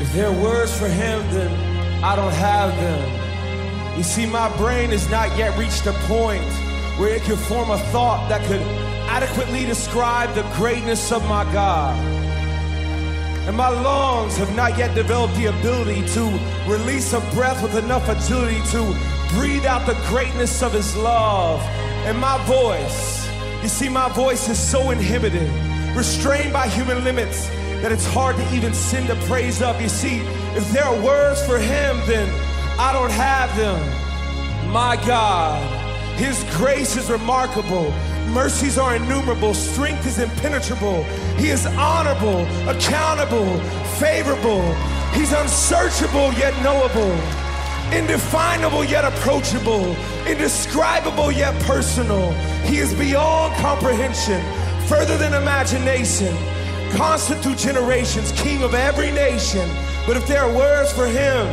If there are words for him, then I don't have them. You see, my brain has not yet reached a point where it can form a thought that could adequately describe the greatness of my God. And my lungs have not yet developed the ability to release a breath with enough agility to breathe out the greatness of His love. And my voice, you see, my voice is so inhibited, restrained by human limits, that it's hard to even send a praise up. You see, if there are words for Him, then I don't have them. My God, His grace is remarkable. Mercies are innumerable, strength is impenetrable. He is honorable, accountable, favorable. He's unsearchable yet knowable, indefinable yet approachable, indescribable yet personal. He is beyond comprehension, further than imagination, through generations, king of every nation. But if there are words for him,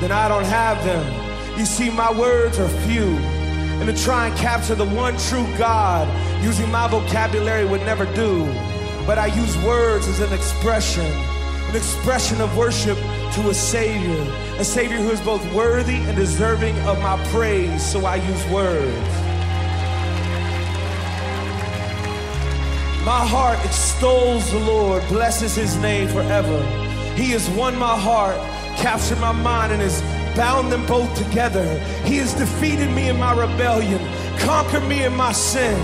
then I don't have them. You see, my words are few and to try and capture the one true God using my vocabulary would never do. But I use words as an expression, an expression of worship to a Savior, a Savior who is both worthy and deserving of my praise. So I use words. My heart extols the Lord, blesses his name forever. He has won my heart, captured my mind, and has bound them both together. He has defeated me in my rebellion, conquered me in my sin.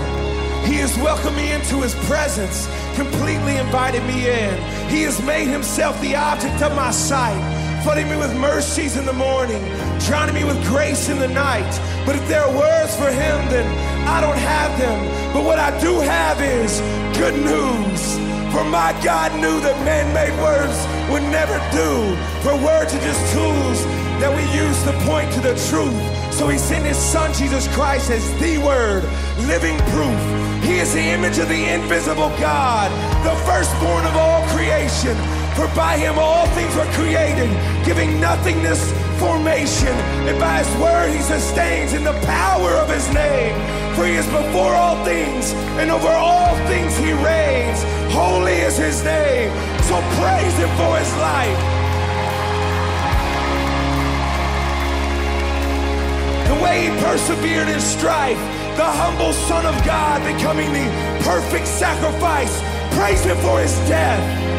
He has welcomed me into his presence, completely invited me in. He has made himself the object of my sight, flooding me with mercies in the morning, drowning me with grace in the night. But if there are words for him, then I don't have them. But what I do have is good news. For my God knew that man-made words would never do. For words are just tools that we use to point to the truth. So he sent his son Jesus Christ as the word, living proof. He is the image of the invisible God, the firstborn of all creation. For by him all things were created, giving nothingness formation. And by his word he sustains in the power of his name. For he is before all things, and over all things he reigns. Holy is his name. So praise him for his life. the way he persevered in strife, the humble Son of God becoming the perfect sacrifice. Praise him for his death.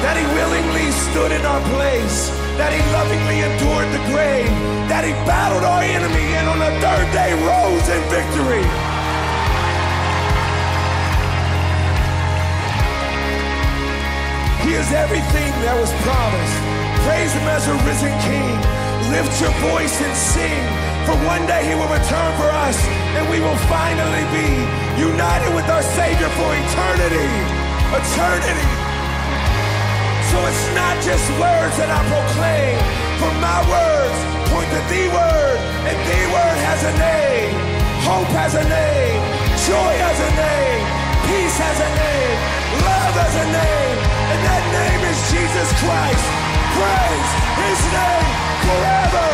That he willingly stood in our place, that he lovingly endured the grave, that he battled our enemy and on the third day rose in victory. He is everything that was promised. Praise him as a risen king. Lift your voice and sing, for one day he will return for us, and we will finally be united with our Savior for eternity. Eternity. So it's not just words that I proclaim, for my words point to the word, and the word has a name. Hope has a name. Joy has a name. Peace has a name. Love has a name. And that name is Jesus Christ. Praise his name forever.